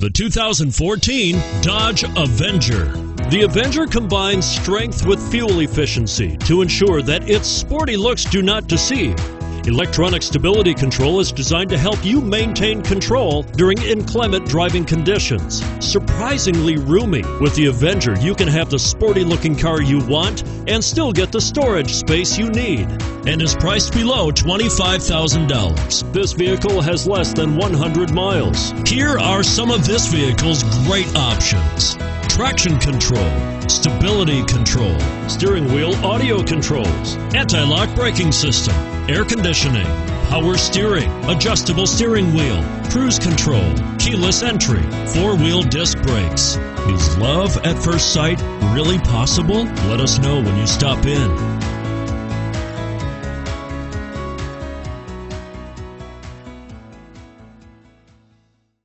The 2014 Dodge Avenger. The Avenger combines strength with fuel efficiency to ensure that its sporty looks do not deceive. Electronic stability control is designed to help you maintain control during inclement driving conditions. Surprisingly roomy, with the Avenger, you can have the sporty looking car you want and still get the storage space you need. And is priced below $25,000. This vehicle has less than 100 miles. Here are some of this vehicle's great options traction control, stability control, steering wheel audio controls, anti lock braking system, air conditioning, power steering, adjustable steering wheel, cruise control, keyless entry, four wheel disc brakes. Is love at first sight really possible? Let us know when you stop in.